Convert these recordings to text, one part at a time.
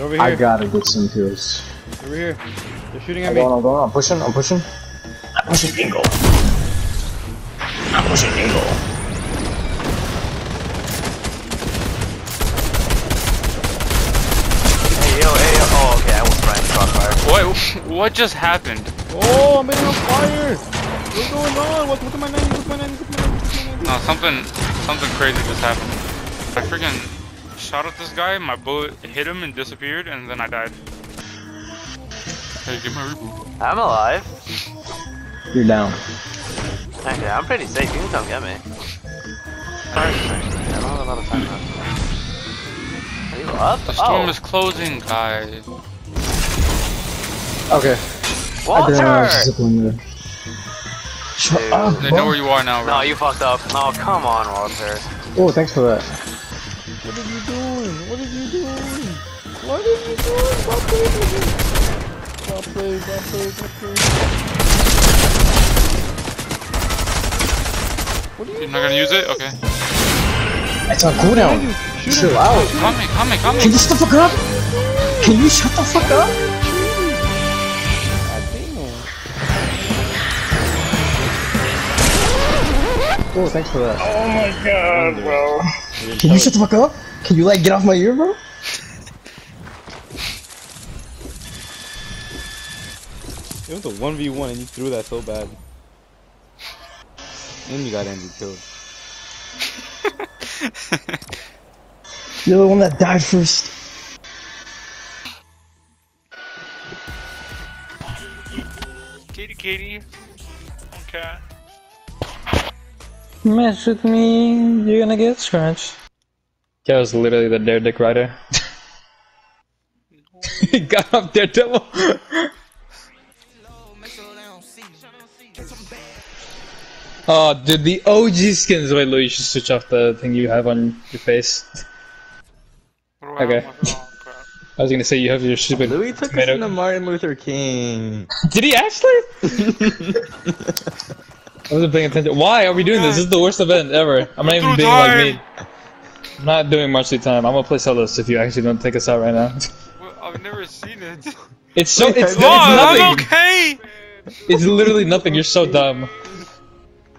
They're over here. I gotta get some kills. Over here. They're shooting at I'm me. going, I'm going, I'm pushing, I'm pushing. I'm pushing Dingle. I'm pushing Dingle. Hey yo, hey yo. Oh, okay, I was trying to crossfire. What? What just happened? Oh, I'm getting on fire. What's going on? What, what's my name? What's my name? What's my name? What's my name? No, something, something crazy just happened. I freaking shot at this guy. My bullet hit him and disappeared, and then I died. Hey, give me a reboot. I'm alive. You're down. Okay, I'm pretty safe. You can come get me. I don't have a lot of time left. Are you up? The storm oh. is closing, guys. Okay. I didn't know I was Walter! there. Shut Dude. up, They know where you are now, bro. No, you fucked up. No, come on, Walter. Oh, thanks for that. What are you doing? What are you doing? What are you doing? Stop playing with me. Stop playing, stop playing, stop playing. What are you You're not gonna use it? Okay. It's on cooldown. Shoot Chill him. out. Coming, coming, coming. Can you shut the fuck up? Can you shut the fuck up? Oh, thanks for that. Oh my god, bro. Can you shut the fuck up? Can you like get off my ear, bro? It was a 1v1 and you threw that so bad. And you got Andy killed. You're the one that died first. Katie, Katie. Okay. Mess with me, you're gonna get scratched. That was literally the Dare Dick Rider. he got up there, double. Oh, dude, the OG skins. Wait, Lou, you should switch off the thing you have on your face. What I Okay. have? Crap. I was gonna say you have your stupid. Louis took us tomato- into Martin Luther King. Did he actually? I wasn't paying attention. Why are we doing this? This is the worst event ever. I'm not even being like me. I'm not doing much of the time. I'm gonna play solos if you actually don't take us out right now. Well, I've never seen it. It's so it's, it's Oh, I'm nothing. okay. It's literally nothing. You're so dumb.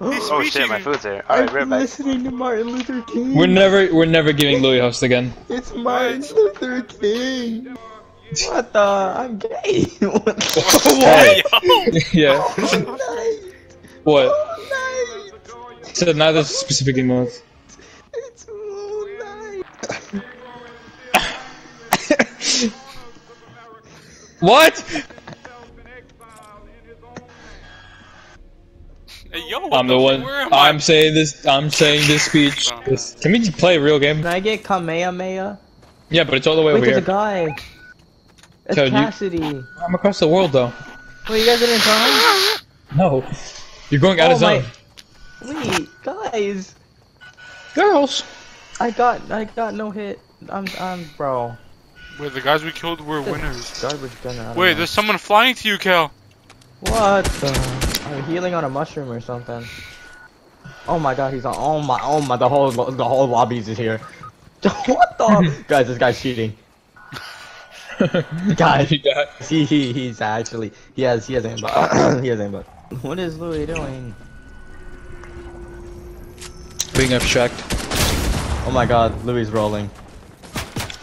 Oh shit, my food's here. Alright, right I'm back. listening to Martin Luther King. We're never we're never giving Louis host again. It's Martin Luther King. What the? I'm gay. what the? What? yeah. Night. What? Night. So now there's specific emotes. It's moonlight. What? Hey, yo, I'm the one. Where am I? I'm saying this. I'm saying this speech. This- Can we just play a real game? Can I get Kamehameha? Yeah, but it's all the way Wait, over there's a guy. It's Yo, you- Cassidy. I'm across the world though. Wait, you guys didn't come? No. You're going out Oh of my- zone. Wait, guys. Girls. I got, I got no hit. I'm, I'm, bro. Wait, the guys we killed were winners. Garbage gun. I Wait, know. there's someone flying to you, Cal. What the? I'm healing on a mushroom or something. Oh my god, he's on. Oh my, oh my, the whole, lo- the whole lobbies is here. what the? guys, this guy's cheating. Guys, You got- he, he, he's actually, he has, he has aimbot. he has aimbot. What is Louis doing? Being abstract. Oh my god, Louis is rolling.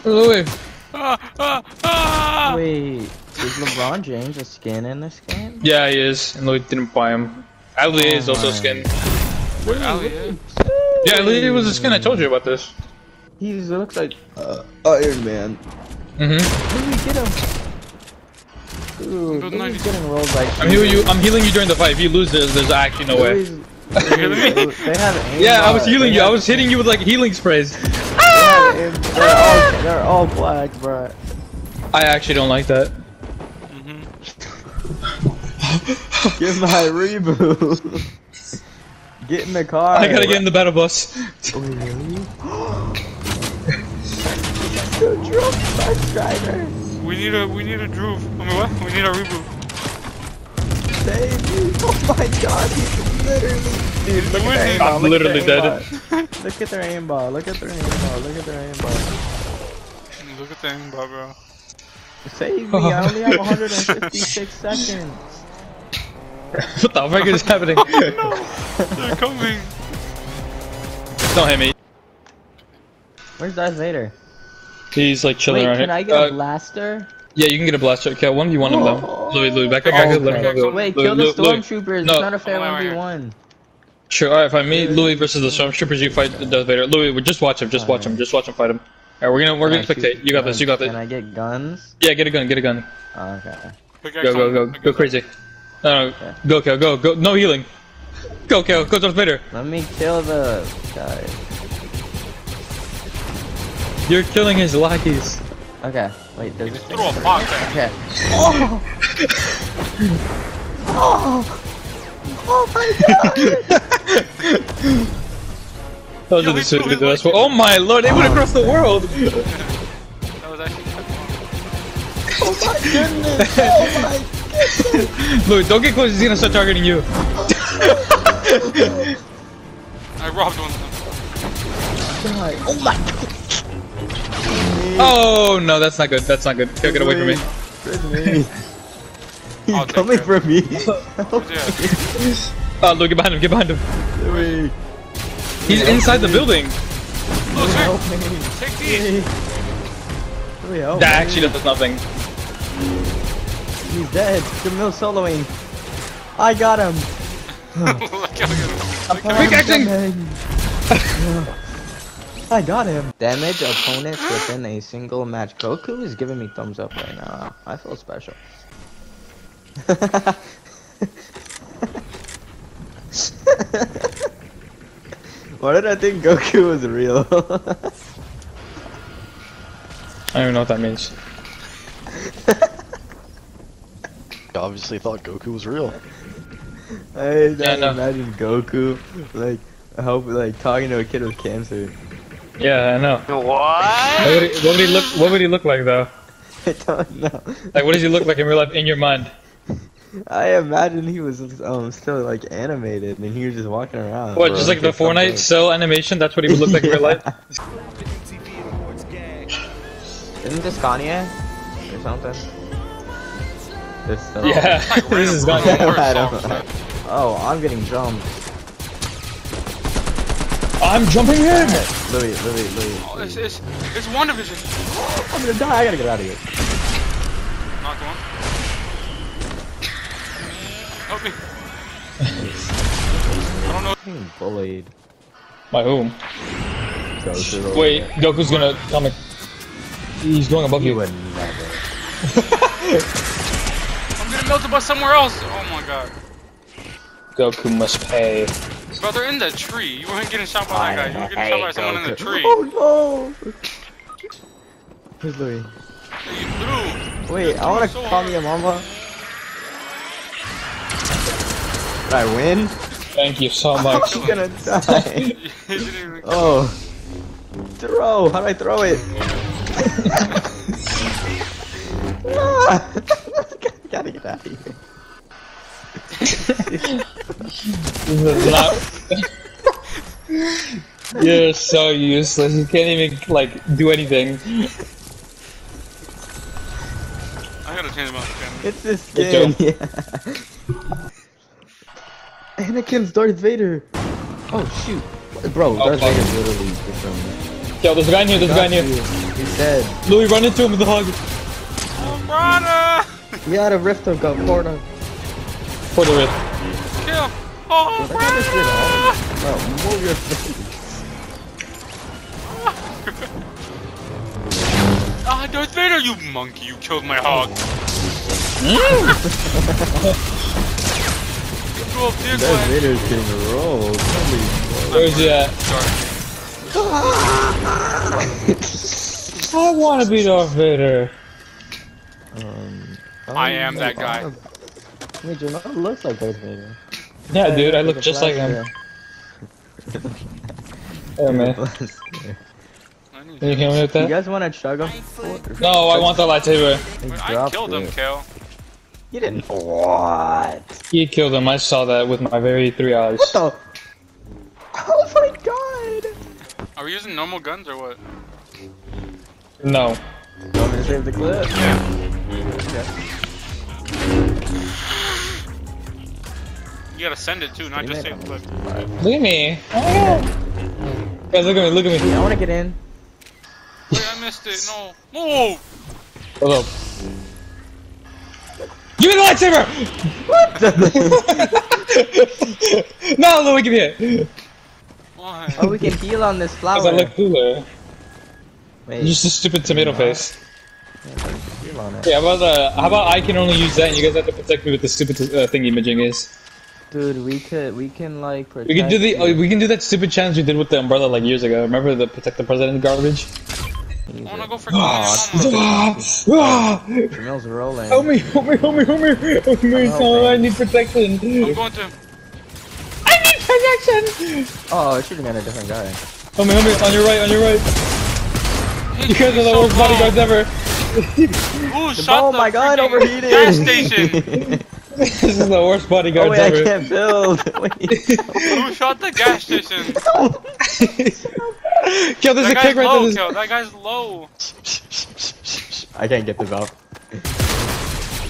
Louis. Ah, ah, ah! Wait, is LeBron James a skin in this game? Yeah, he is, and Louis didn't buy him. Ali Oh is also my. skin. Wait, Ali, yeah. Yeah, Ali was a skin. I told you about this. He looks like uh, Iron Man. Mm-hmm. Louis, get him. Dude, Good Louis getting rolled by. I'm healing you. I'm healing you during the fight. If you lose, there's, there's actually no way. Louis- Louis- They have. Yeah, I was healing They you. I was hitting you with like healing sprays. Ah! They're, all, they're all black, bro. I actually don't like that. Mm -hmm. Get my reboot. get in the car. I gotta get in the battle bus. Oh, really? the drunk bus driver. We need a we need a groove. I mean what? We need a reboot. Save me. Oh my god, he's literally. Dude, look at their winning. aimbot. I'm look at literally their dead. aimbot. Look at their aimbot. Look at their aimbot. Look at their aimbot. Look at the aimbot, bro. Save me, I only have 156 seconds. what the fuck is happening? Oh, no. They're coming. Don't hit me. Where's Darth Vader? He's like chilling Wait, around can here. I get Uh, a blaster? yeah, you can get a blaster. Okay, one v one of them. Oh. Louis, Louis, back up, back up. Let him okay. Wait, Louis, kill the Louis, Louis. stormtroopers. No. It's not a fair Oh, wait, wait. 1v1. Sure, alright, fine. Me, Louis versus the stormtroopers. You fight the Darth Vader. Louis, we- just watch him. Just watch him. Just watch him fight him. Alright, we're gonna we're gonna Can I shoot spectate. You got this. You got this. Can I get guns? Yeah, get a gun. Get a gun. Oh, okay. Go, go, go, go crazy. No, no, Okay. go, kill, go, go. No healing. Go, kill, go, Darth Vader. Let me kill the guy. You're killing his lackeys. Okay, wait, there's Just throw a box at him. Okay. Oh! oh! Oh my god! Those Yo, are the he suit threw to it. Oh my lord, they went across the world. That was actually Oh my goodness! Oh my Louis, don't get close. He's gonna start targeting you. Oh I robbed one of them. god! Oh my god! Oh no, that's not good. That's not good. Go, get away from me. He's I'll coming care for me. Yeah. Oh, Louis, get behind him. Get behind him. He's inside the building. Oh, look, help here. Take these. That me. actually does nothing. He's dead. Jamil soloing. I got him. Look how good. Pickaxing. I got him. Damage opponents within a single match. Goku is giving me thumbs up right now. I feel special. Why did I think Goku was real? I don't even know what that means. Obviously thought Goku was real. I Yeah, no. imagine Goku like help like talking to a kid with cancer. Yeah, I know. What? What would, he, what would he look? What would he look like though? I don't know. Like, what does he look like in real life in your mind? I imagine he was um still like animated and he was just walking around. What, bro. just like the Like something- Fortnite cell animation? That's what he would look like in real life. Isn't this Kanye or something? This stuff. Yeah, this is random gone. Bruno I Mars don't songs, know. Oh, I'm getting jumped. I'm jumping in. Louis, Louis, Louis. Oh, it's, it's, it's one division. I'm gonna die. I gotta get out of here. Knocked one. Help me. I don't know. I'm getting bullied. By whom? Goku Wait, there. Goku's gonna come. in- He's going above He you. would never. I'm gonna melt melted by somewhere else. Oh my god. Goku must pay. Bro, they're in the tree. You weren't getting shot by that guy. You were getting shot by someone in the tree. Oh no! Where's Louis? You threw. Wait, I wanna So call me a mama. Did I win? Thank you so much. I'm gonna die. You didn't even Oh. Throw! How do I throw it? no! Gotta get out of here. This is not. You're so useless. You can't even like do anything. I gotta change my skin. It's this Good skin. Yeah. Anakin's Darth Vader. Oh shoot. Bro, Darth fuck. Vader's literally just from me. Yo, there's a guy in here. There's a guy in here. He's dead. Louis, run into him with the hug. Oh, brother! We had a rift of Porta. For the rip. Kill! Oh, That guy just did all. brother! Move your face. Ah, Darth Vader, you monkey! You killed my hog. you threw a big Darth one. Vader's getting rolled. Holy Where's he at? I want to be Darth Vader. Um, I am that guy. Wait, Jamal looks like Darth Vader. Yeah, dude, I look just like him. Oh man, I can you hear me with You guys want to chug him? No, I want the lightsaber. Wait, I killed him, Kale. You didn't. What? He killed him. I saw that with my very three eyes. What the? Oh my god! Are we using normal guns or what? No. You want me to save the clip? Yeah. You gotta send it too, not just say flip. Look at me. Oh my god. Guys, look at me. Look at me. I want to get in. Wait, I missed it. No. Move! Hold up. Give me the lightsaber! no, Louis, give me it. Why? oh, we can heal on this flower. Cause I flower. look cooler. Wait, Just a stupid tomato face. heal on it. Yeah, how about uh, how about I can only use that and you guys have to protect me with the stupid uh, thing imaging is. Dude, we could, we can like protect. We can do the you. oh, we can do that stupid challenge we did with the umbrella like years ago. Remember the protect the president garbage? I wanna go for calling your mama. Ah, ah, rolling. help me, help me, help me, help me, help me! Oh, I need protection. I'm going to. I need protection. Oh, it's shooting at a different guy. Help me, help me! On your right, on your right. You guys are the So worst bodyguards ever. Who shot Oh the my god, freaking overheated! gas station? this is the worst oh bodyguards wait, I can't build. Who shot the gas station? Kill, there's That a kick right low, there. Kel. That guy's low. I can't get this off.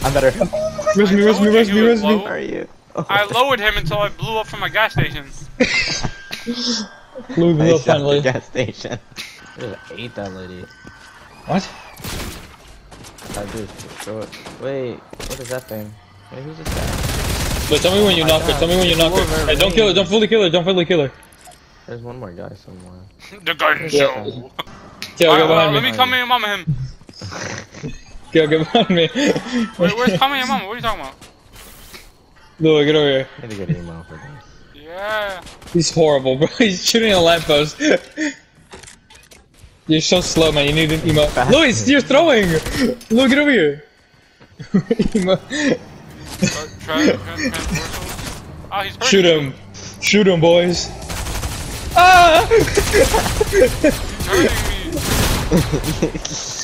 I'm better. Oh rush me, rush me, told rush me, was rush me. Where are you? Oh, I lowered him until I blew up from a gas station. Louis I Vuitton shot the finally. gas station. I just ate that lady. What? I just throw it. Wait, what is that thing? Wait, who's this guy? Wait, tell me when you oh knock her. Tell me when you knock her. Hey, don't kill her. Don't fully kill her. Don't fully kill her. There's one more guy somewhere. the gun show. Kill, Alright, get well, behind let me. me come in and mama him. Kill, get behind me. Wait, where's coming and mama? What are you talking about? Louis, get over here. I need to get email for this. Yeah. He's horrible, bro. He's shooting a lamppost. You're so slow, man. You need an emo. Louis, you're throwing. Louis, get over here. Emo- Uh, try, try. Oh, he's hurting Shoot him. Shoot him, boys. Ah! He's hurting me.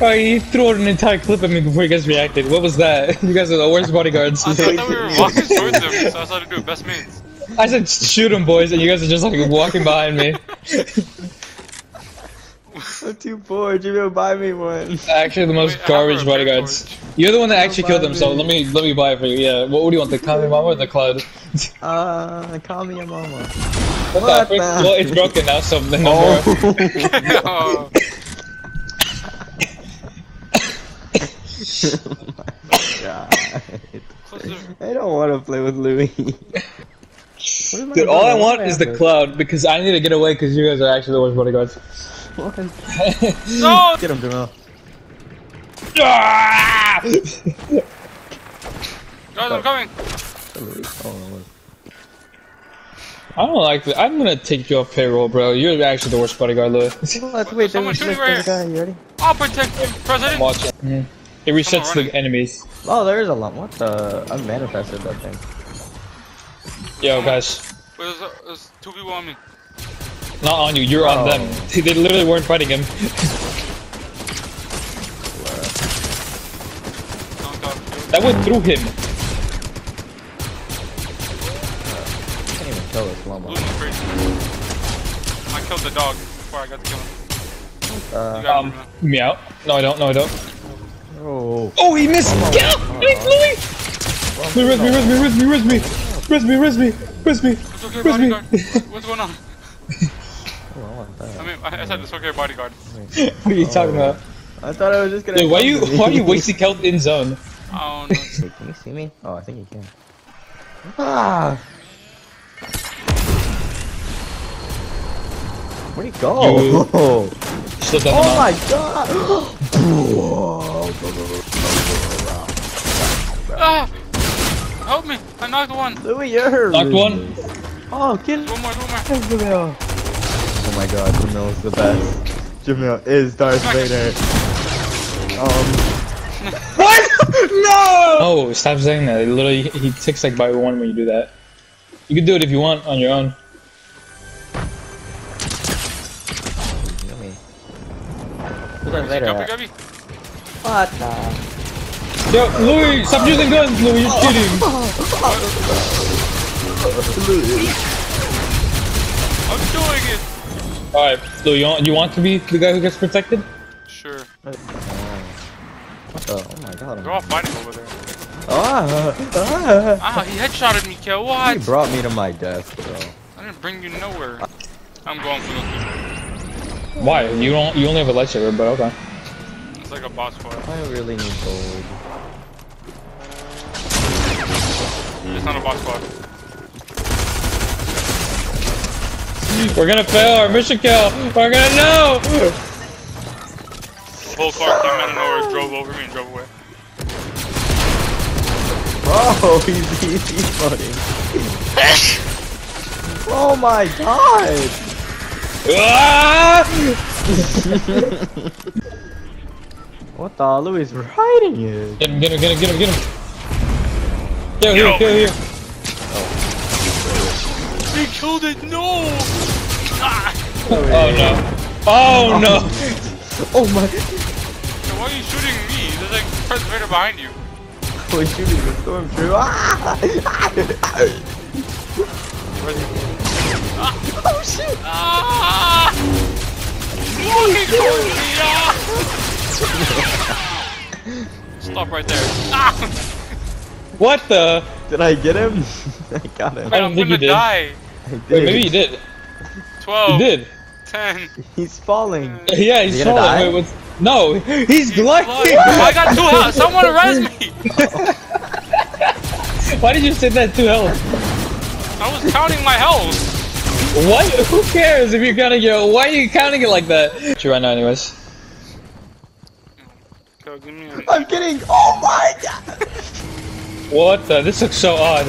Oh, he threw out an entire clip at me before you guys reacted. What was that? You guys are the worst bodyguards. I thought we were walking towards him, so I started to do best mates. I said shoot him, boys, and you guys are just like walking behind me. I'm too poor. Jimmy, buy me one. Actually, the most Wait, garbage bodyguards. torch. You're the one that actually killed them, him, so let me let me buy it for you. Yeah. What, what do you want? The Kami Mama or the Cloud? Uh, call me a mama. What, What the? frick? the- Well, it's broken now, so then no more. Oh. oh, God. close the- I don't want to play with Louis. What am Dude, doing? all I What want am is the doing? Cloud because I need to get away because you guys are actually the worst bodyguards. What? no! Get him, Jamal. Ah! Guys, I'm coming. Oh. I don't like that. I'm gonna take you off payroll, bro. You're actually the worst bodyguard, Louis. Let's wait. Someone There's shooting this right guy. You ready? I'll protect you, President. Watch it. Mhm. It resets the enemies. Oh, there is a lot. What the? I manifested that thing. Yo, guys. Wait, There's, there's two people on me. Not on you, you're on Oh. them. They literally weren't fighting him. Knocked. That went through him. I can't even kill this llama. Blue one's crazy. I killed the dog before I got to kill him. Uh, Um, meow. No, I don't. No, I don't. oh. Oh, he missed! Get out! It's Louis! Louis, res me, res me, res me, res me! Res me, res me, res me! It's okay, Where's me? What's going on? Oh, I want. I mean, I I said it's okay, bodyguard. What are you talking about? I thought I was just gonna. Dude, why you why are you wasting health in zone? Oh no. Wait, can you see me? Oh, I think you can. Ah! Where'd he go? You- Oh, Slip that oh one my out. god! Ah! Help me! I knocked one. Louis, you're Knocked one. Oh, kill One more, one more. Jamil. Oh my god, Jamil is the best. Jamil is Darth Vader. Um, What? no! Oh, stop saying that. It literally, he ticks like by one when you do that. You can do it if you want on your own. kill Darth Vader? Guppy, at? What the? Yo, Louis, stop using guns, Louis. You're cheating. I'm doing it. All right, so you want, you want to be the guy who gets protected? Sure. Oh, oh my god. They're all fighting over there. Ah, ah, Ah, he headshotted me, kill. What? he brought me to my death, bro. I didn't bring you nowhere. I'm going for those people. Why? You don't. You only have a lightsaber, but okay. It's like a boss fight. I really need gold. It's not a boss fight. We're gonna fail our mission kill. We're gonna know. The whole car came out of nowhere, drove over me, and drove away. Bro, he's he's emoting. oh my god! Ah! What the? Louis riding it. Get him! Get him! Get him! Get him! Get him! Kill Yo. here! Kill here! They killed it. No. Ah. Oh no! Oh no! Oh my! So why are you shooting me? There's like Darth Vader behind you. We're shooting the stormtrooper. Ah! Where's? Oh shit! Ah! Fucking towards me! Ah! Stop right there. Ah! What the? Did I get him? I got him. I don't I'm think gonna you did. die. I did. Wait, maybe he did. 12, You did. 10. He's falling. Uh, yeah, he's You falling. die? Wait, what's... No, he's Blood. gliding. I got two health. Someone arrest me. Why did you say that too health? I was counting my health. What? Who cares if you're counting your? Why are you counting it like that? You right now, anyways. Go, give me a... I'm kidding. Oh my god! What the? This looks so odd.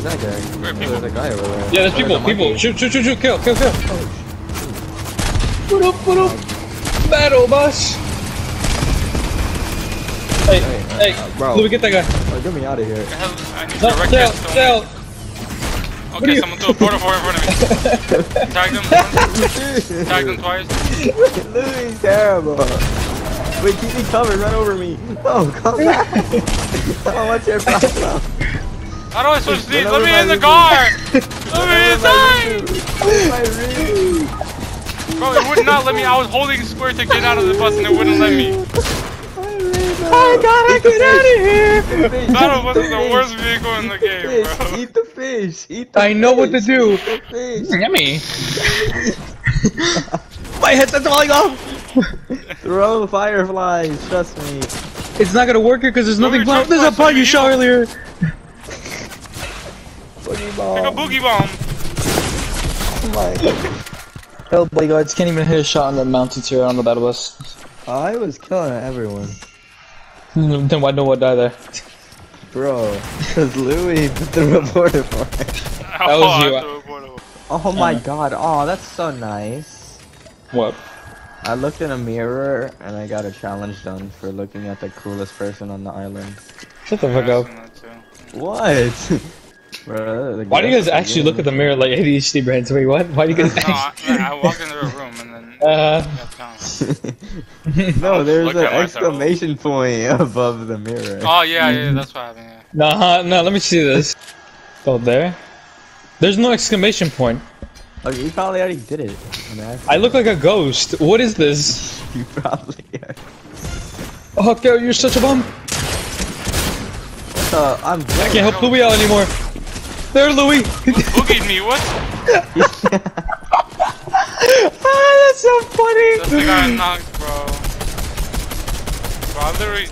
Who's that guy? Where, Oh, there's a guy over there. Yeah, there's Oh, people. a People. Shoot! Shoot! Shoot! Shoot! Kill! Kill! Kill! Put up! Put up! Battle bus. Hey! Hey, Hey! uh, bro. Louis, get that guy. Oh, get me out of here. Hell, I need No, direct sail! hits. Don't- Okay, someone threw a Port-a-Fort in front of me. Tag them. Tag them twice. Louis is terrible. Wait, keep me covered. Run over me. Oh, come back. oh, what's your problem? How do I switch seats? Let me in the car. Let me inside. Bro, it would not let me. I was holding square to get out of the bus and it wouldn't let me. Oh I gotta get out of here. Battle bus is the worst vehicle in the game, bro. eat the fish. Eat the I know what to do. The fish. Yummy. My headset's falling off. Throw fireflies. Trust me. It's not gonna work here because there's Louis, nothing. jump There's a flash, you let shot earlier. Boogie Pick a bomb. boogie bomb. Oh my God. Hell, bodyguards can't even hit a shot on the mountains here on the battle bus. I was killing everyone. then why no one die there? Bro, because Louis put the reporter for it. That was you. Oh my Uh. god, oh, that's so nice. What? I looked in a mirror and I got a challenge done for looking at the coolest person on the island. Shut the fuck up. What? Bro, Why do you guys guess actually look at the mirror like ADHD brains? Wait, what? Why do you guys No, actually... I, I walked into a room and then. Uh, no, there's an at myself. exclamation point above the mirror. Oh yeah, yeah, that's what happened. Yeah. nah, no, let me see this. Oh, there? There's no exclamation point. Oh, you probably already did it. I look like a ghost. What is this? You probably are. Oh, Gary, you're such a bum. What the? I'm I can't help Louis out anymore. There, Louis. Look at me. What? ah, that's so funny. That's the guy I knocked, bro. Bro, I literally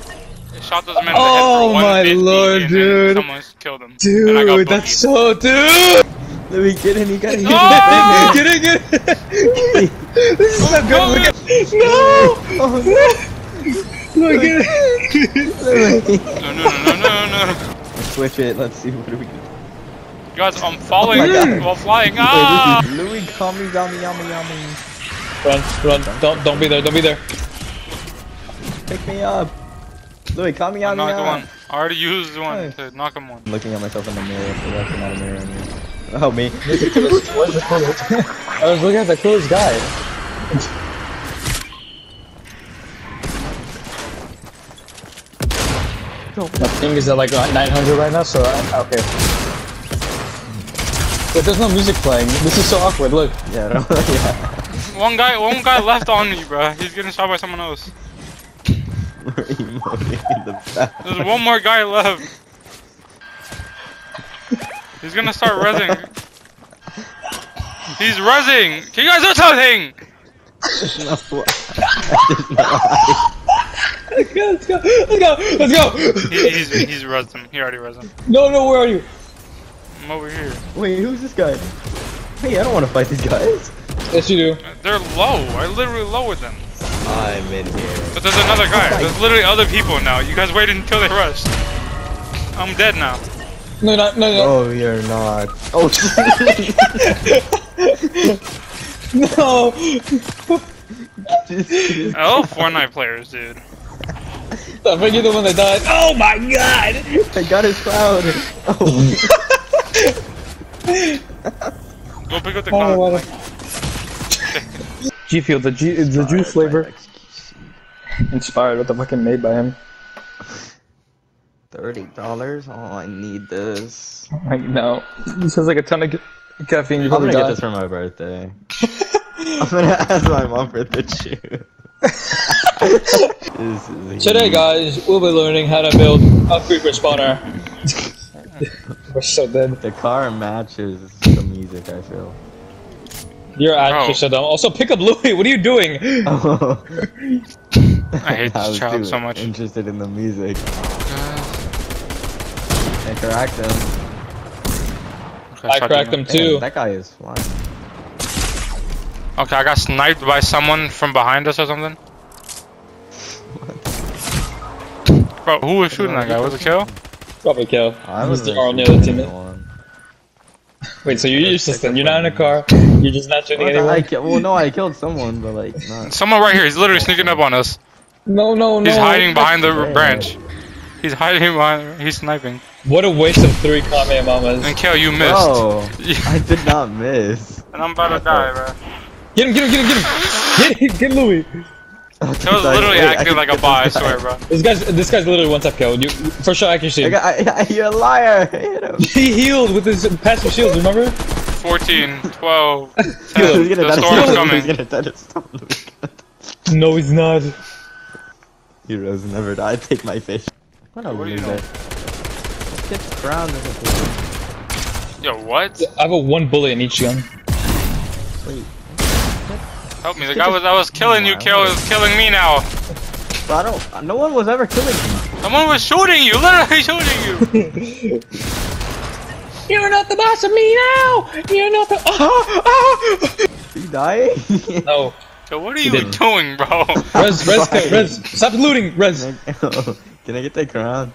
shot those men in the Oh head for my lord, and then dude. Someone killed him. and I Dude, that's so dude. Louis, get in. You gotta hit Ah! Get it, get it. this is so good. Look at no. Oh no! Look at it. Louis. No, no, no, no, no, no. Switch it. Let's see what do we do. Guys, I'm falling Oh my God. while flying. Wait, Ah! this is Louis, call me, yummy, yummy, yummy. Run, run. Don't, don't be there. Don't be there. Pick me up. Louis, call me, I yummy, knocked yummy. one. I already used one Hey. to knock him one. I'm looking at myself in the mirror, so that's not a mirror anymore. Oh, me. I was looking at the coolest guy. My thing is at like 900 right now, so I, okay. But there's no music playing. This is so awkward. Look. Yeah, no, yeah. One guy, one guy left on me, bro. He's getting shot by someone else. We're emoting in the back. There's one more guy left. He's gonna start rezzing. He's rezzing. Can you guys do something? No, Let's go, let's go, let's go, let's go! He, he's he's rezzed him. He already rezzed him. No, no, where are you? I'm over here. Wait, who's this guy? Hey, I don't want to fight these guys. Yes, you do. Uh, they're low. I literally lowered them. I'm in here. But there's another guy. There's literally other people now. You guys waited until they rushed. I'm dead now. No, no, no, no. Oh, you're not. Oh, No! Oh, Fortnite players, dude. I think you're the one that died. Oh my god! I got his cloud. Oh, Go pick up the Oh, cloud. what G Fuel, the G, the juice flavor. Inspired what the fucking made by him. Thirty dollars. Oh, I need this. I know. This has like a ton of caffeine. You I'm probably gonna get this for my birthday. I'm gonna ask my mom for the shoe. This is Today, guys, we'll be learning how to build a creeper spawner. We're so dead. The car matches the music. I feel. You're actually Oh. so dumb. Also, pick up Louis. What are you doing? Oh. I hate I this was child too so much. Interested in the music. Uh. I cracked him. I cracked him Damn, too. that guy is flying. Okay, I got sniped by someone from behind us or something. Bro, who was shooting that guy? Was it kill? Probably kill. I He's was the all near the teammate. Wait, so you're useless then? You're not in a car. You're just not shooting anyone. I anyone. ki- well, no, I killed someone, but like not. Someone right here. He's literally sneaking up on us. No, no, no. He's hiding behind the fair. branch. He's hiding behind. He's sniping. What a waste of three Kamehamehas. And kill, you missed. Oh, I did not miss. And I'm about to die, bro. Get him, get him, get him, get him! Get, him, get Louis! That was literally acting like a bot, I swear, bro. This guy's this guy's literally one tap kill. You for sure accuracy. I got, I, I, you're a liar. He healed with his passive shields. Remember? 14, 12, 10. He's gonna The die to storm's coming. He's gonna die to. No, he's not. Heroes never die. Take my fish. What a What do you loser. Get crowned as a Yo, what? I have a one bullet in each gun. Wait, Help me. The guy was I was killing you, kill is killing me now. I don't. No one was ever killing me. Someone was shooting you, literally shooting you. You're not the boss of me now. You're not the. Oh! Are you dying? No, Yo, what are you doing, bro? Res, Res, Res, stop looting, Res. Can I get that crown?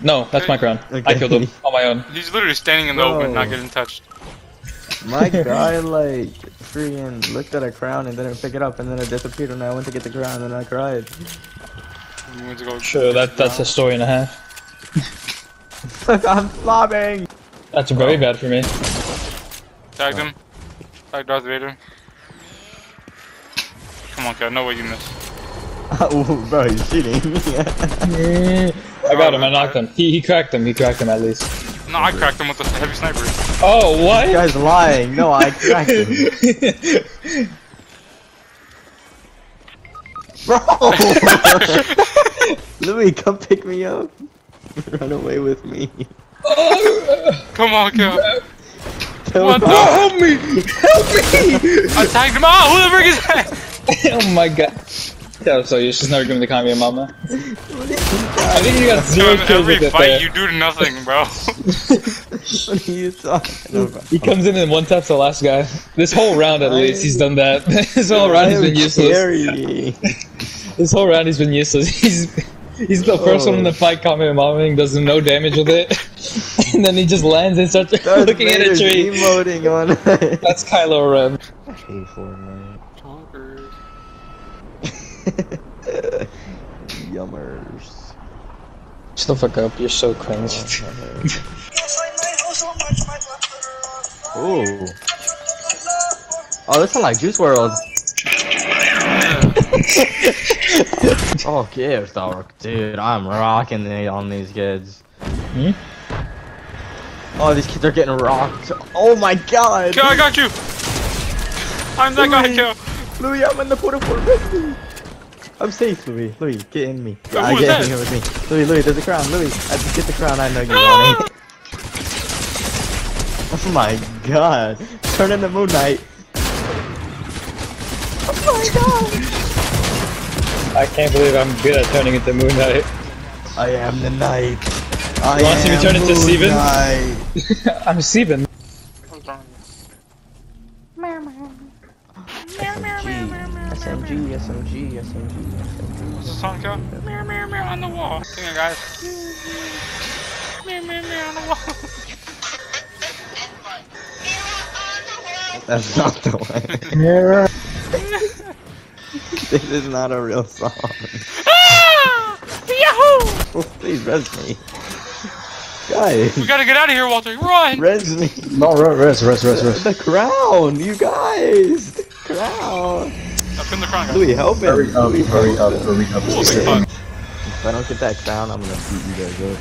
No, that's my crown. I killed him on my own. He's literally standing in the open, not getting touched. My guy like freaking looked at a crown and didn't pick it up and then it disappeared and I went to get the crown and then I cried. You went to go- Sure, that that's a story and a half. I'm flopping. That's very oh. bad for me. Tagged him. Tagged Darth Vader. Come on, kid. I know what you missed. oh, bro, he's cheating. Me. I got him. I knocked him. He he cracked him. He cracked him at least. No, I cracked him with the heavy sniper. Oh, this what? guy's lying. No, I cracked him. Bro! Louis, come pick me up. Run away with me. Come on, kill. Tell What me- the? Help me! Help me! I tagged him. Oh, who the frick is that? oh my god. Yeah, so you're just never giving the Kami mama. I think you got zero In kills every with it fight, there. you do nothing, bro. What are you talking about? He comes in and one taps the last guy. This whole round at least, he's done that. this whole round he's been useless. This whole round he's been useless. He's he's the first one in the oh. fight Kami mama and does no damage with it. and then he just lands and starts Darth looking at a tree. emoting on it. That's Kylo Ren. Hey, Fortnite. Yummers. Shut the fuck up, you're so cringe. Ooh. Oh, this one like Juice WRLD. oh, Gears Dark. Dude, I'm rocking it on these kids. Hmm? Oh, these kids are getting rocked. Oh my god! Kill, I got you. I'm that guy, kill. Louis, I'm in the porta potty. I'm safe, Louis. Louis, get in me. Wait, ah, I get in here with me. Louis, Louis, there's a crown. Louis, I just get the crown. I know you want it. Oh my god. Turn into Moon Knight. Oh my god. I can't believe I'm good at turning into Moon Knight. I am the knight. I Want to am turn into Moon Steven? I'm Steven. On the wall. Sing it, guys. Mirror, mirror, mirror on the wall. That's not the way. Mirror. this is not a real song. Ah! Yahoo! Please res me. Guys, We gotta get out of here, Walter. Run! res me. No, rest, rest, rest, rest. The crown, you guys. The crown. Now pin the crown, guys. Louis, help him. Hurry up, Louis, hurry help up, hurry up. Holy fuck. If I don't get that crown, I'm gonna beat you guys up.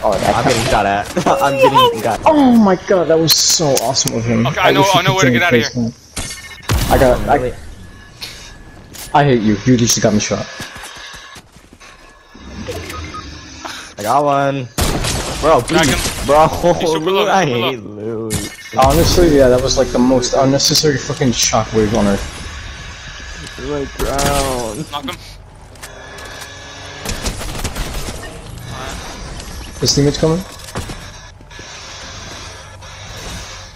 Oh, I'm getting shot at. I'm getting got. oh my god, that was so awesome of him. Okay, I know- I know where to get out of here. now. I got, I, I hate you. You just got me shot. I got one. Bro, Drag please. him. Bro, He's I he's super low. hate Louis. Honestly, yeah, that was like the most unnecessary fucking shockwave on earth. My crown. Knock him. His teammate's coming.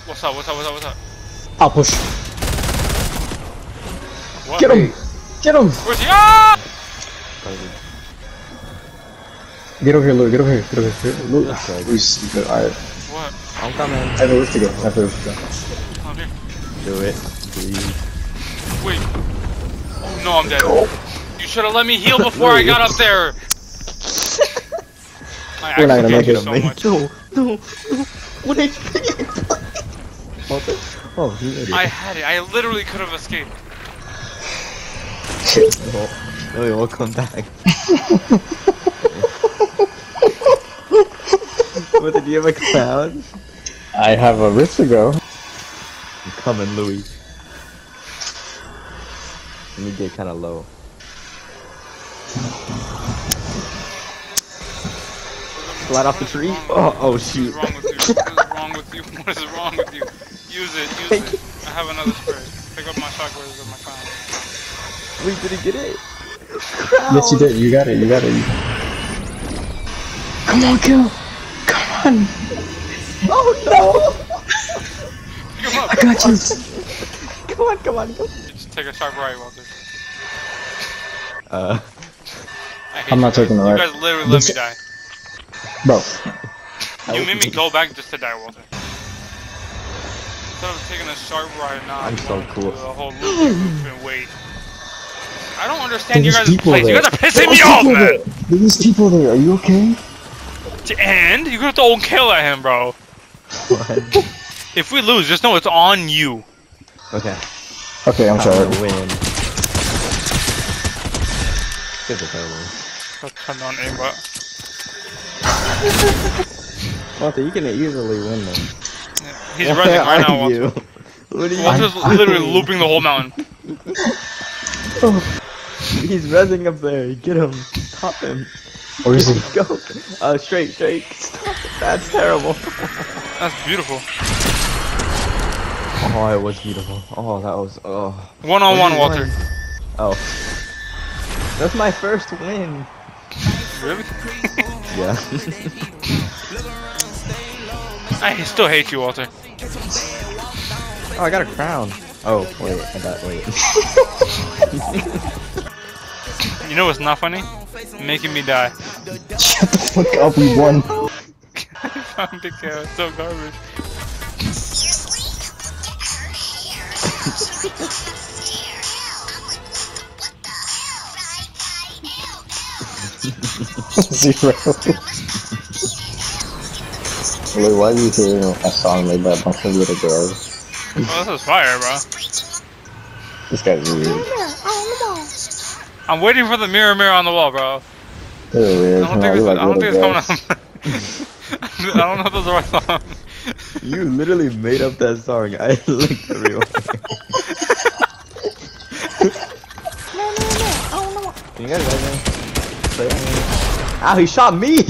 What's up, what's up, what's up, what's up? I'll push. What? Get him! Get him! Where's he? Ah! Get over here, Louis. Get over here. Get over here. Louis. Okay. Louis, good. Alright. What? I'm coming. I have a roof to go. I have a roof to go. Here. Do it. Please. Wait. Oh no, I'm dead. You should have let me heal before I got up there. I We're not gonna make hate it you on so much. No, no, no. What HP? What the- oh, he idiot. I had it. I literally could have escaped. Oh, Louis, welcome back. what did you have a crown? I have a rift to go. I'm coming, Louis. Let me get kind of low. Slide off the tree. Oh, oh shoot. What is wrong with you? What is wrong with you? What is wrong with you? Use it. Use it. I have another spray. Pick up my shockwaves and my crown. Wait, did he get it? Yes, you did. You got it. You got it. Come on, kill. Come on. Oh no! Pick him. I got you. Come on, come on, come on. Just take a sharp right, Walter. Uh, I hate I'm not taking the You guys literally let This- me die. Bro. You made me go back just to die, Walter. Instead of taking a sharp right now, I'm so cool. do The whole loop loop and wait. I don't understand you guys' people plays. You guys are pissing There's me off, people man. there. There's people there. Are you okay? And you could throw a kill at him, bro. what? If we lose, just know it's on you. Okay. Okay, I'm I'm sorry. gonna win. Give it terrible. Come on, aimbot. Walter, you can easily win them. He's Why running right are now, Walter. you? What are you Walter's literally looping the whole mountain. oh, He's rezzing up there. Get him. Top him. Where is he? Go. Uh, straight, straight. Stop. That's terrible. That's beautiful. Oh, it was beautiful. Oh, that was. Oh. One on one, Walter. did you Oh. That's my first win. Really? Yeah. I still hate you, Walter. oh, I got a crown. Oh, wait. I got. Wait. You know what's not funny? Making me die. Shut the fuck up. We won. I found the kill. It's so garbage. Zero. Wait, why are you hearing a song made by a bunch of little girls? Oh, this is fire, bro. This guy's weird. I'm waiting for the mirror, mirror on the wall, bro. Weird. I don't man. think You it's, like I don't think it's coming girls. up. I don't know if that's the right song. You literally made up that song. I looked everywhere. Can you guys imagine? Play on me? Ow, he shot me!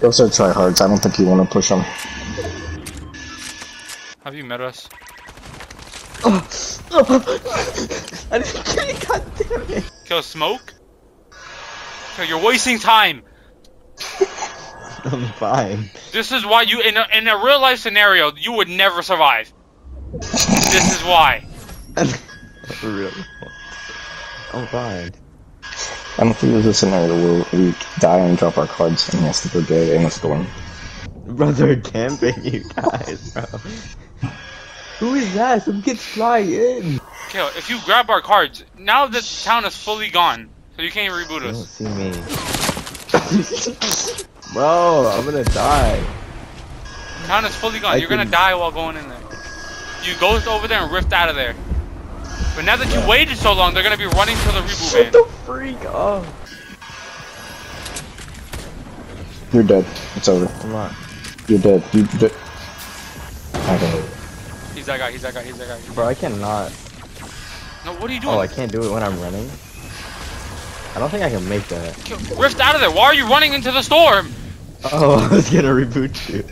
Those are tryhards. I don't think you want to push them. Have you met us? Oh, oh, I didn't kill it, god damn it! Kill smoke? Kill, you're wasting time. I'm fine. This is why you in a, in a real life scenario you would never survive. This is why. really? I'm fine. I don't think there's a scenario where we die and drop our cards and he has to go get it in a storm. Brother camping you guys, bro. Who is that? Some kids fly in. Kill, if you grab our cards, now the town is fully gone, so you can't reboot us. Don't us. see me. bro, I'm gonna die. Town is fully gone. I You're gonna die while going in there. You ghost over there and rift out of there. But now that you waited so long, they're gonna be running to the reboot What van. the freak? Oh. You're dead. It's over. Come on. You're dead. You dead. Okay. He's that guy. He's that guy. He's that guy. Bro, I cannot. No, what are you oh, doing? Oh, I can't do it when I'm running? I don't think I can make that. Rift out of there. Why are you running into the storm? Oh, I was gonna reboot you.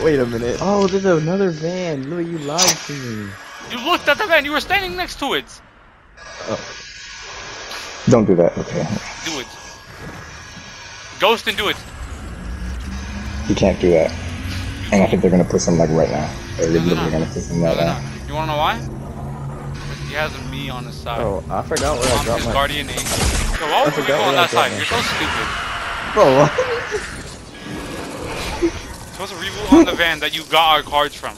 Wait a minute. Oh, there's another van. Louis, you lied to me. You looked at the van. You were standing next to it. Oh. Don't do that. Okay. Do it. Ghost and do it. You can't do that. And I think they're gonna put them like right now. They're No, literally not. gonna push them No, right they're now. You wanna know why? He has a me on his side. Oh, I forgot where I I'm dropped his my. guardian angel. Yo, why would we forgot go on that side? dropped You're so stupid. Bro, what? You're supposed to reboot on the van that you got our cards from.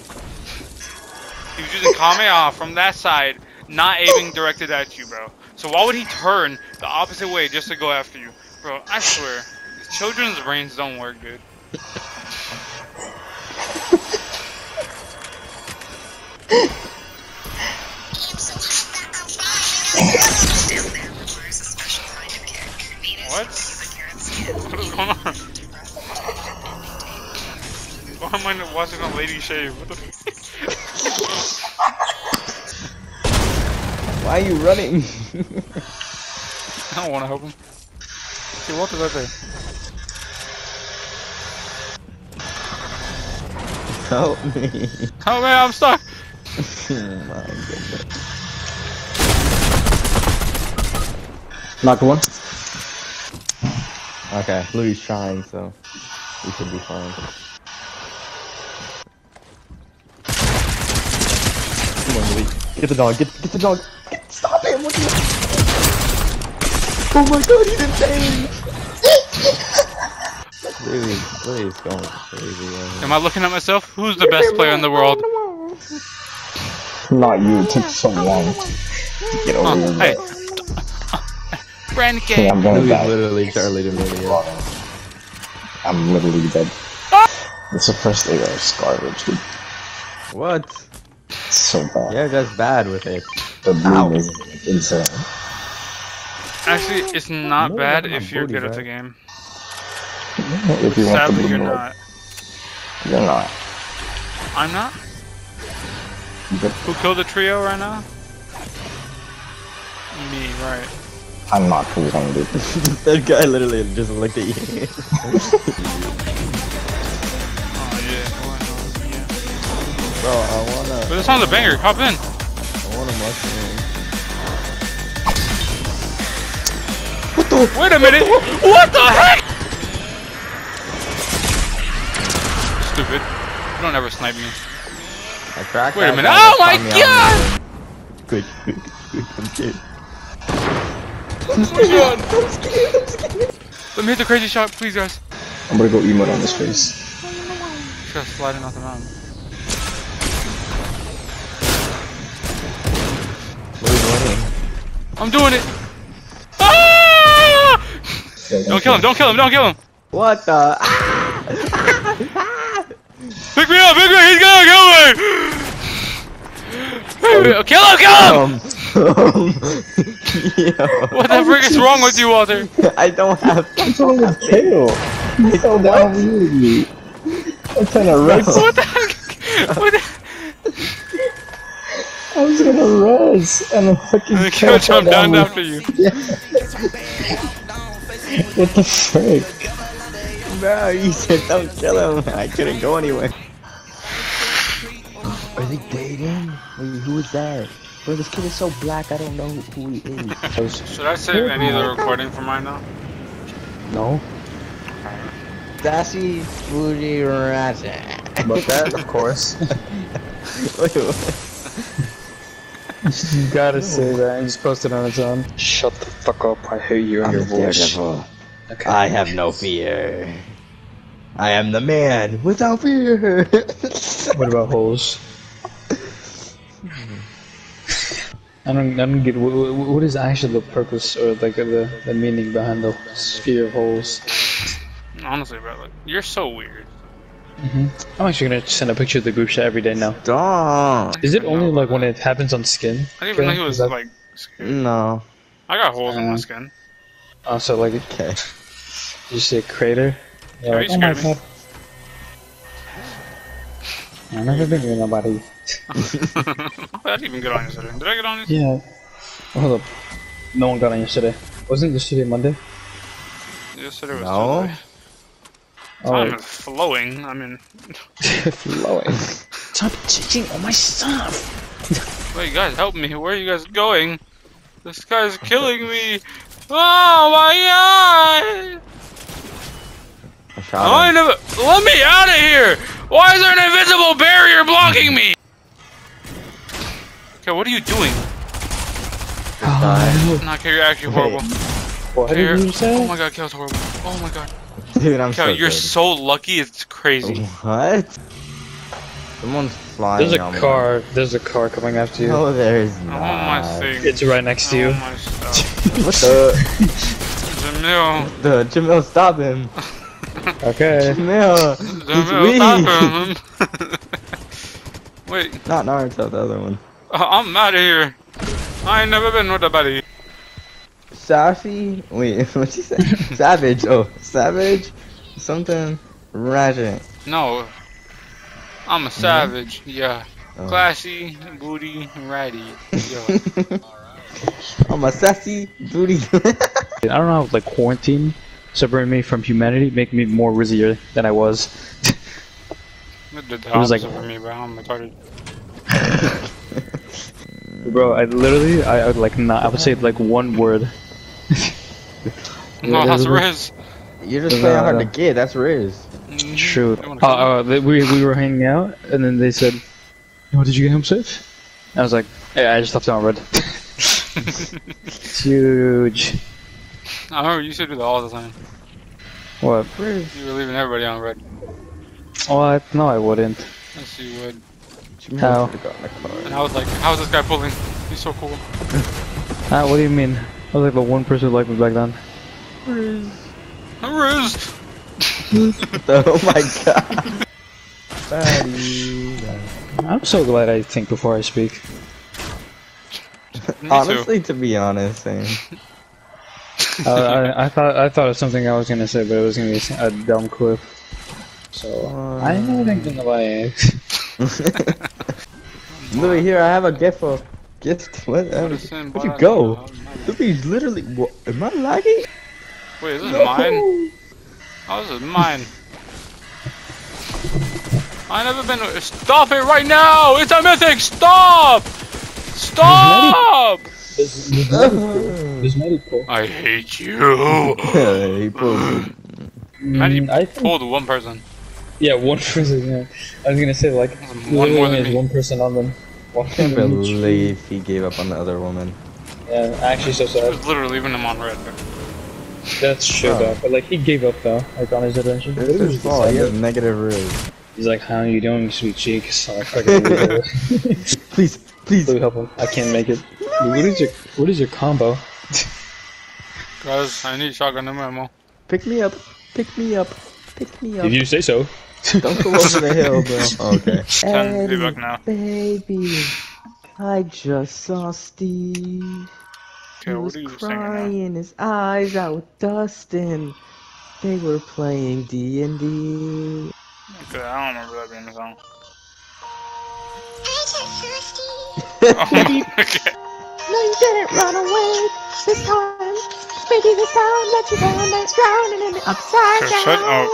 He was using Kamehameha from that side, not aiming directed at you, bro. So why would he turn the opposite way just to go after you? Bro, I swear, children's brains don't work good. What? What is going on? Why am I not watching a lady shave? What the Why are you running? I don't want to help him. See, Walter's right there. Help me. Oh man, I'm stuck. oh my goodness. Knock one. Okay, Louis trying, so we should be fine. Come on, Louis. Get the dog. Get get the dog. Get, stop him! What the? Oh my god, he's insane! Louis, Louis is going crazy. Uh, Am I looking at myself? Who's the best player in the world? Not you. It took so long to get over Oh, here. hey. Brand Okay, game. I'm gonna Louis die. literally Charli D'Amelio. I'm literally dead. Ah! It's the first AR is garbage, dude. What? It's so bad. You're just bad with it. The Ow. bloom is insane. Actually, it's not No, bad if you're booty, good at the game. If you want the Sadly, you're not. You're not. I'm not. Who killed the trio right now? Me, right? I'm not the one, dude. that guy literally just looked at you. Bro, I wanna, But this song's a banger. Hop in. I wanna mushroom. Wait a minute. What the heck? Stupid. You don't ever snipe me. I cracked Wait a that minute. guy Oh that my caught me on God! the- Quick, quick, quick, I'm scared. Let me hit the crazy shot, please, guys. I'm gonna go emote on this face. Just sliding off the mountain. I'm doing it. Ah! Don't kill him. Don't kill him. Don't kill him. What the? Pick me up. Pick me up. He's gonna kill me. Pick. Kill him. Kill him. Um, um, yo. What the frick is wrong with you, Walter? I don't have. What's wrong with Kale? He fell down with me. I'm trying to rest. What the heck? What the? I was gonna res and a fucking And the kill kid jumped down me. after you. What the frick? Bro, you said don't kill him. I couldn't go anywhere. Are they dating? Wait, who is that? Bro, this kid is so black, I don't know who he is. Should I save any of the recording for mine now? No? Sassy Booty Ratchet. But that, of course. Wait, what? You gotta say that and just post it on its own. Shut the fuck up. I hate you and I'm your voice. Daredevil. Okay. I have no fear. I am the man without fear. What about holes? I don't, I don't get what, what is actually the purpose or like the, the meaning behind the sphere of holes. Honestly, bro, like, you're so weird. I'm actually gonna send a picture of the group chat every day now. Don't. Is it only like when it happens on skin? I didn't even know Okay, he was that- like. scared. No. I got holes in my Uh, skin. Oh, so like, Okay. you see a crater? Yeah, You're you like, oh my me. god. I've never been with nobody. I didn't even get on yesterday. Did I get on yesterday? Yeah. Oh, hold up. No one got on yesterday. Wasn't yesterday Monday? Yesterday was No. Tuesday. Oh, Time is flowing. I mean, flowing. Stop cheating on my stuff. wait, guys, help me. Where are you guys going? This guy's killing me. Oh my god! I shot I never. Let me out of here! Why is there an invisible barrier blocking me? Okay, what are you doing? Die. Nah, okay, you're actually horrible. What Okay, did you're- you say? Oh my god, Kel's horrible. Oh my god. Dude, I'm so you're good. so lucky, it's crazy. What? Someone's flying There's a on me. car. There's a car coming after you. No, there's I want my not. thing. It's right next to you. want my. What the? Jamil. The Jamil, stop him. Okay. Jamil, Jamil, stop him. Wait, not Naruto, the other one. uh, I'm out of here. I ain't never been with a buddy. Sassy? Wait, what'd you say? Savage. Oh, Savage? Something. Ratchet. No. I'm a hmm? savage, yeah. Oh. Classy, booty, ratty. Yo. I'm a sassy booty. I don't know how like quarantine separated me from humanity, make me more rizzier than I was. It did the It was like- for me, bro. I'm retarded. Bro, I literally, I, I would like not, I would say like one word. No, that's Riz. You're just No, playing hard to get. That's Riz. Mhm. True. You Uh, uh, we we were hanging out, and then they said, "Oh, did you get home safe?" I was like, "Yeah, I just left it on red." it's huge. I remember you used to do that all the time. What? You were leaving everybody on red. Oh, I, no, I wouldn't. Yes, you would. Jamil How? should've gotten a car. And I was like, how's this guy pulling? He's so cool. Ah, what do you mean? I was like the one person who liked me back then. Riz. Riz! oh my god. I'm so glad I think before I speak. Honestly, to be honest, same. uh, I, I thought I thought of something I was gonna say, but it was gonna be a dumb clip. So I didn't think nobody. Louis, here, I have a gift for gift. What? Listen, Where'd you boy, go? I- Louis, literally. What? Am I lagging? Wait, is this mine? Oh, this is mine. I never been. Stop it right now! It's a mythic! Stop! Stop! There's medical. I hate you. he pulled. Man, you Mm, I think, pulled one person. yeah, one person. Yeah. I was gonna say like One more literally than one person on them. One I can't believe he gave up on the other woman. Yeah, actually, so I sad. was literally leaving him on red. That's true Oh. though. But like he gave up though, like on his adventure. It's his fault. He has negative riz. He's like, "How are you doing, sweet cheeks?" I'm like, "Fucking Please, please. Please help him. I can't make it. Dude, what is your What is your combo? Guys, I need shotgun ammo. Pick me up. Pick me up. Pick me up. If you say so. Don't go over the hill, bro. Okay. Ten back now. baby, I just saw Steve. Okay, he was are you saying now? crying his eyes out, with Dustin. They were playing D and D. Okay, I don't remember that being the song. I get thirsty. Oh my god. No, you didn't run away this time. Maybe this time let you down, that's drowning in the upside Okay, shut up.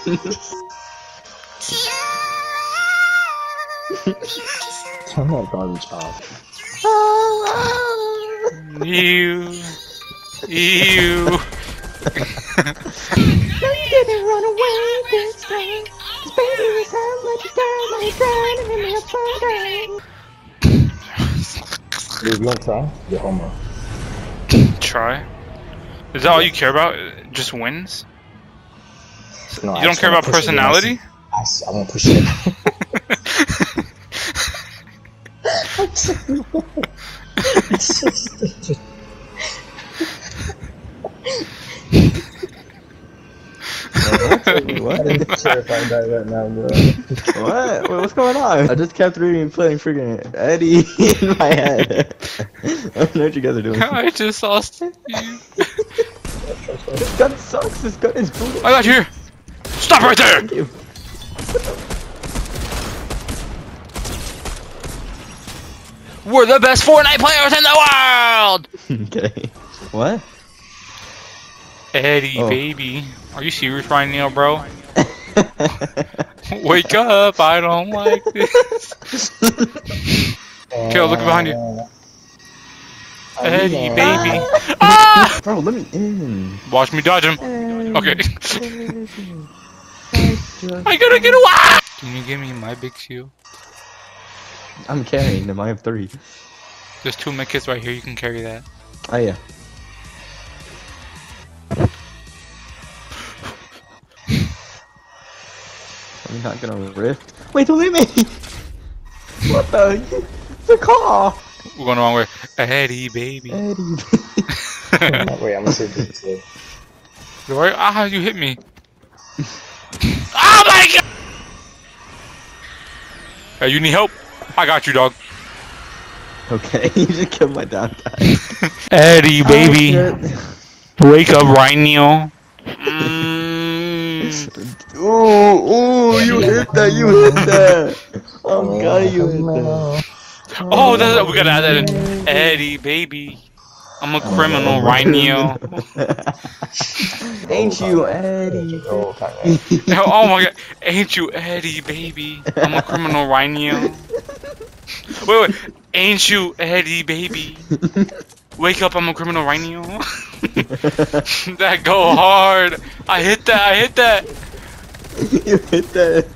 Turn that garbage off. Oh, oh, You. You. No, you didn't run away this time. 'Cause baby, this time let you down, let you drowning in the upside down. Dude, you want to try? You're homo. Try. Is that all you care about? Just wins? No, You don't care about personality? I, I want to push it. What? I'm terrified by that now, bro. What? Wait, what's going on? I just kept reading playing freaking Eddie in my head. I don't know what you guys are doing. I just lost you. This gun sucks. This gun is brutal. I got you here. Stop right there. Thank you. We're the best Fortnite players in the world. okay. What? Eddie, Oh. baby. Are you serious right now, bro? Wake up. I don't like this. Kill, look behind you. Eddie, baby. Ah! Bro, let me in. Watch me dodge him. Okay. I gotta get away. Can you give me my big shield? I'm carrying them. I have three. There's two medkits right here. You can carry that. Oh yeah. I'm not gonna rift? Wait, don't leave me! What the? The car! We're going the wrong way. Eddie, baby. Eddie. Wait, I'm gonna say this. too. Right? Ah, you hit me. oh my god! Hey, you need help? I got you, dog. okay, you just killed my down guy. Eddie, baby. Oh, Wake up right now. Mm. Ooh, ooh, you hit that, you hit that! Oh god, you hit that. Oh, that's, we gotta add that in. Eddie, baby. I'm a criminal oh, right now. Ain't you, Eddie? Oh, oh my god. Ain't you Eddie, baby? I'm a criminal right now. Wait, wait. Ain't you Eddie, baby? Wake up, I'm a criminal right now. that go hard. I hit that, I hit that. you hit that.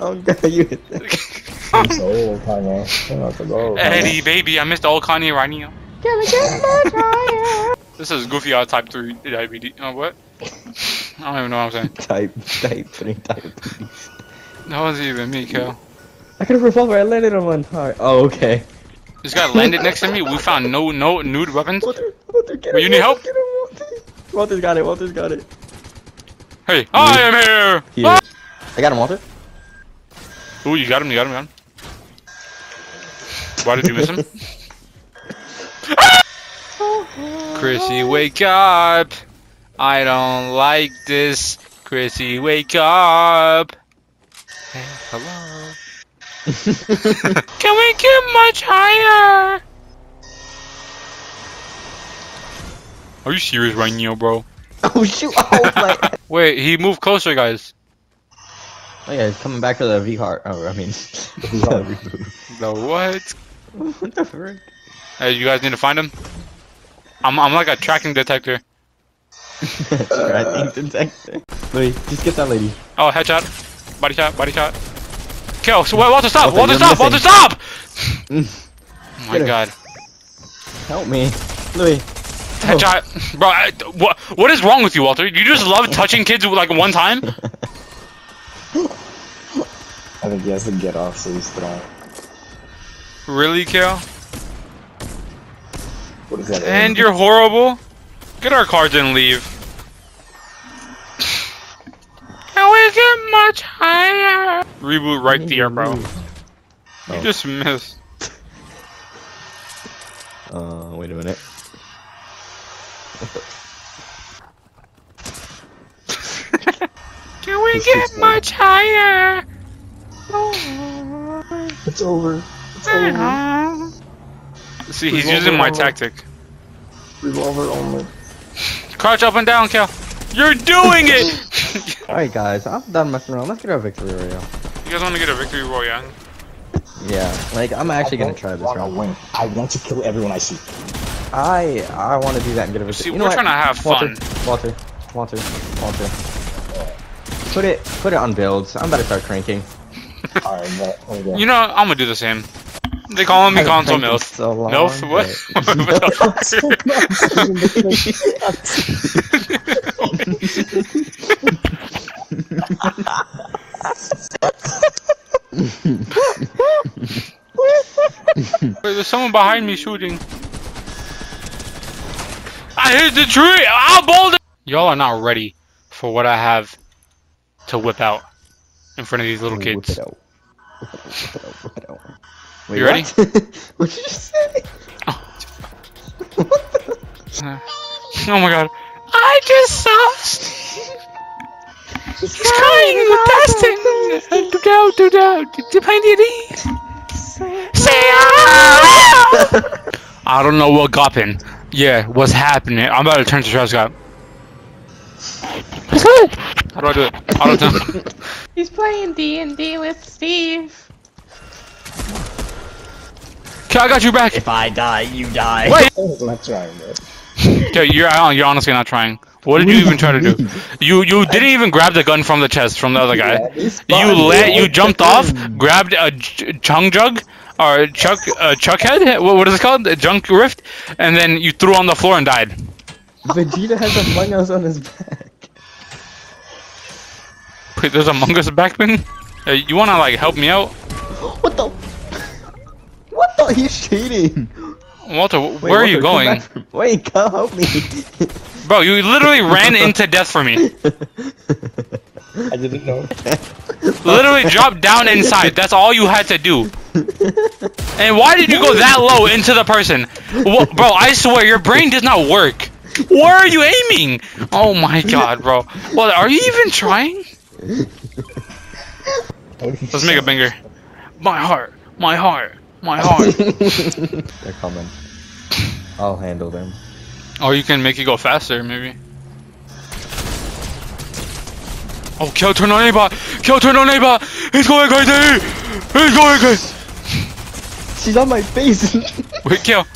Oh god, you hit that. It's so old, Kanye. Turn out the gold. Eddie, baby, I missed all Kanye right now. Gonna get much higher. This is Goofy out type 3 diabetes. Oh, what? I don't even know what I'm saying. Type, type, three, type. That wasn't even me, Kel. I got a revolver. I landed on one Alright, Oh, okay. This guy landed next to me. We found no no nude weapons. Walter, Walter, get Wait, him, you need Walter, help? Get him, Walter. Walter's got it. Walter's got it. Hey, I am here. Here. Ah! I got him, Walter. Ooh, you got him, you got him, you got him. Why did you miss him? Chrissy, wake up! I don't like this. Chrissy, wake up! Hey, hello. Can we get much higher? Are you serious right now, bro? oh shoot! Oh my. Wait, he moved closer, guys. oh yeah, he's coming back to the V heart. Oh, I mean. The what? what the frick? Hey, you guys need to find him. I'm I'm like a tracking detector. Tracking detector. Wait, just get that lady. Oh, headshot, body shot, body shot. Kill. So wait, Walter, stop! Walter, Walter, you're stop! Walter, stop! Mm. Oh my god. Help me, Louis. Headshot, bro. I, what what is wrong with you, Walter? You just love touching kids like one time? I think he has to get off, so he's throwing. Really, Kill? What is that? And you're horrible. Get our cards and leave. Can we get much higher? Reboot right there, bro. You Oh. just missed. Uh, wait a minute. Can we This get much higher? It's over. It's over. See, he's Revolver using my only. tactic. Revolver only. Crouch up and down, Kel. You're doing it! Alright, guys, I'm done messing around. Let's get our victory royale. you guys want to get a victory royale? Yeah, like I'm actually gonna try this wanna round. win. I want to kill everyone I see. I I want to do that and get a victory. See, you know we're what? trying to have Walter, fun. Walter, Walter, Walter. Put it put it on builds. I'm about to start cranking. Alright, but there go. You know, I'm gonna do the same. They call me console MILF. so long, MILF? Wait, there's someone behind me shooting. I hit the tree! I'll boulder! Y'all are not ready for what I have to whip out in front of these little kids. Whip it out, whip it out, whip it out. Wait, You ready? what? did you say? Oh my god. I just saw Steve. He's crying in the distance. Do do do do do the Say ah! I don't know what happened. Yeah, what's happening? I'm about to turn to Travis Scott. How do I do it? Auto. He's playing D&D with Steve. Okay, I got you back. If I die, you die. Wait. I'm not trying, bro. Okay, you're you're honestly not trying. What did you even try to do? You you didn't even grab the gun from the chest from the other guy. You let you jumped off, grabbed a j- chung jug or chuck uh, chuck head. What, what is it called? A junk rift, and then you threw on the floor and died. Vegeta has Among Us on his back. Wait, there's a Among Us backman. Uh, you wanna like help me out, What the? What the? He's cheating. Walter? Wait, where are you Walter, come going, Wait, come help me. bro? You literally ran into death for me. I didn't know. Literally dropped down inside. That's all you had to do. And why did you go that low into the person? Wha- bro, I swear your brain does not work. Where are you aiming? Oh my god, bro. Well, are you even trying? Let's make a banger. My heart, my heart, my heart. They're coming. I'll handle them. or you can make it go faster, maybe. Oh, kill Tornado! Kill Tornado! He's going crazy! He's going crazy! She's on my face. Wait, kill.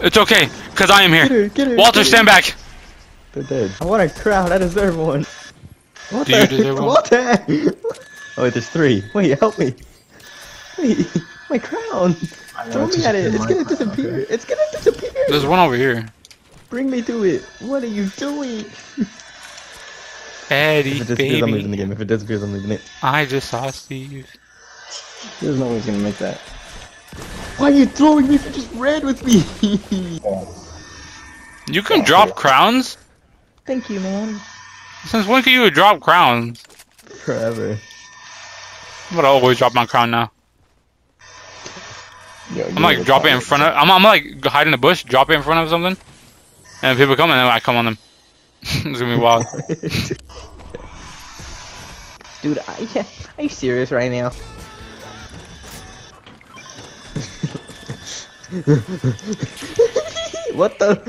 It's okay, cause I am get here. her, get her. Walter, get stand back. They're dead. I want a crown. I deserve one. What Do you deserve one? Walter. Oh wait, there's three. Wait, help me. Wait, my crown. Throw me at it. It's gonna disappear. It's gonna disappear. There's one over here. Bring me to it. What are you doing? Eddie, If it disappears, I'm leaving the game. If it disappears, I'm leaving it. I just saw Steve. There's no way he's gonna make that. Why are you throwing me if you just ran with me? You can drop crowns? Thank you, man. Since when can you drop crowns? Forever. I'm gonna always drop my crown now. Yo, I'm like drop it in front of. I'm, I'm like hide in the bush, drop it in front of something, and people come and then I come on them. it's gonna be wild. Dude, I, yeah, are you serious right now? what the?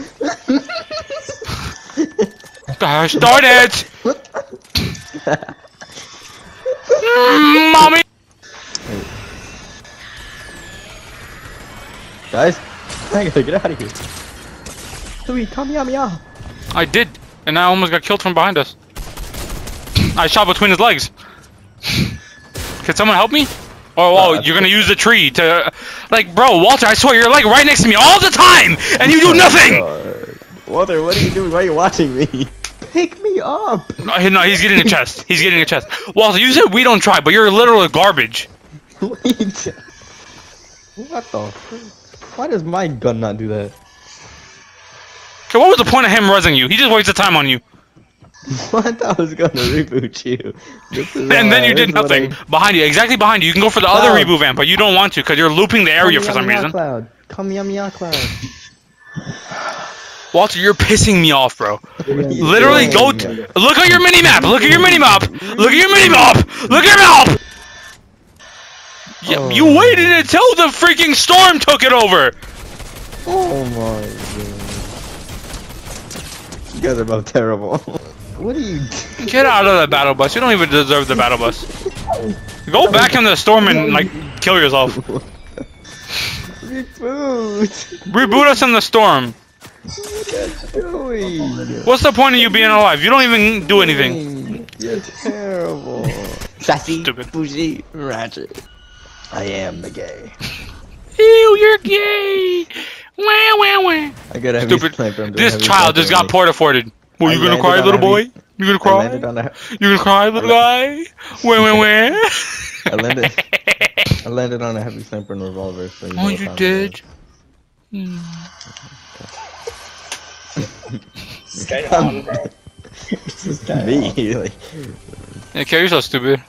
I started. Mm, mommy. Guys, I gotta get out of here. Sweet, Kamehameha. I did, and I almost got killed from behind us. I shot between his legs. Can someone help me? Oh, oh, you're gonna use the tree to, like, bro, Walter. I swear you're like right next to me all the time, and you do oh nothing. Walter, what are you doing? Why are you watching me? Pick me up. No, no, he's getting a chest. He's getting a chest. Walter, you said we don't try, but you're literally garbage. What the? Why does my gun not do that? Okay, what was the point of him rezzing you? He just wasted time on you, What? I thought I was gonna reboot you. And then uh, you did is what nothing. I- Behind you, exactly behind you. You can go for the other reboot van, but you don't want to because you're looping the area for some Kamehameha reason. Cloud. Kamehameha Cloud. Walter, you're pissing me off, bro. Literally, go. T- look at your mini map. Look at your mini map. Look at your mini map. Look at your map. Yeah, Oh. you waited until the freaking storm took it over. Oh my god. You guys are both terrible. what are you Get out of the battle bus. You don't even deserve the battle bus. Go back in the storm and like kill yourself. Reboot! Reboot us in the storm. Joey! What's the point of you being alive? You don't even do anything. You're terrible. Sassy, Stupid. bougie, ratchet. I am the gay. Ew, you're gay. Wah, wah, wah. I got a heavy Stupid. sniper. I'm This child just sniper got Port-a-Forted. Well, I you gonna cry, little a boy? heavy- You gonna cry? landed on a. You gonna cry, little guy? Wah, wah, wah. I landed. I landed on a heavy sniper and revolver. So you Oh, what you did? This guy on. This is. Me, like, Yeah, Kerry, you're so stupid.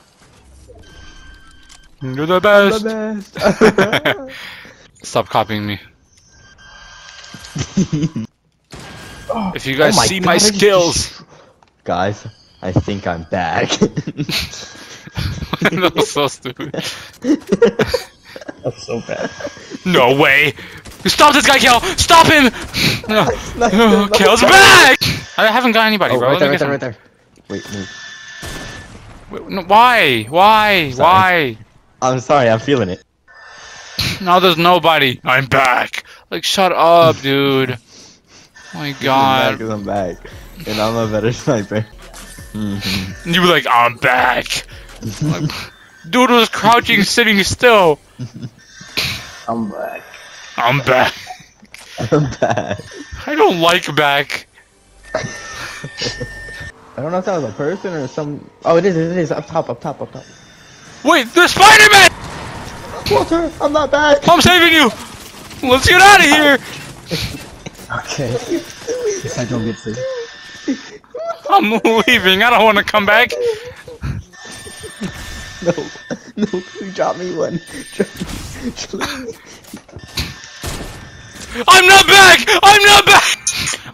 You're the best. the best. Stop copying me. If you guys Oh my see God, my skills, Guys, I think I'm back. that was so stupid. That's so bad. No way! Stop this guy, Kel! Stop him! No. him. Kel's back! I haven't got anybody, oh, bro. right there, right there, right there. Wait, move. Wait, no, why? Why? Sorry. Why? I'm sorry, I'm feeling it. Now there's nobody. I'm back. Like, shut up, dude. Oh my I'm back I'm back. And I'm a better sniper. hmm You were like, I'm back. Like, dude was crouching, sitting still. I'm back. I'm back. I'm back. I don't like back. I don't know if that was a person or some. Oh, it is, it is. Up top, up top, up top. Wait, the Spider-Man! Walter, I'm not back! I'm saving you! Let's get out of here! Okay. Guess I don't get to. I'm leaving. I don't want to come back. No, no, please drop me one. Drop me, please. I'm not back! I'm not back!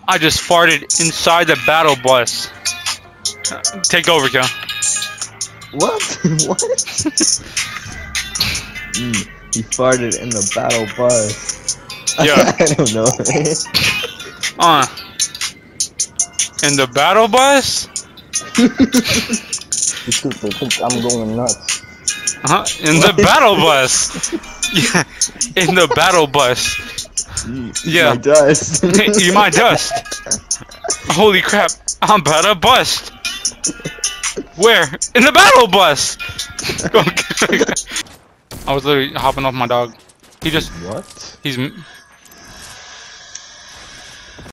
I just farted inside the battle bus. Take over, Kel. What? what? mm, he farted in the battle bus. Yeah. I don't know. Uh. In the battle bus? These people think I'm going nuts. Uh-huh. In the battle bus. Yeah. In the battle bus. Yeah. My dust. Eat my dust. Holy crap. I'm about to bust. Where? In the battle bus. I was literally hopping off my dog. He just, What? he's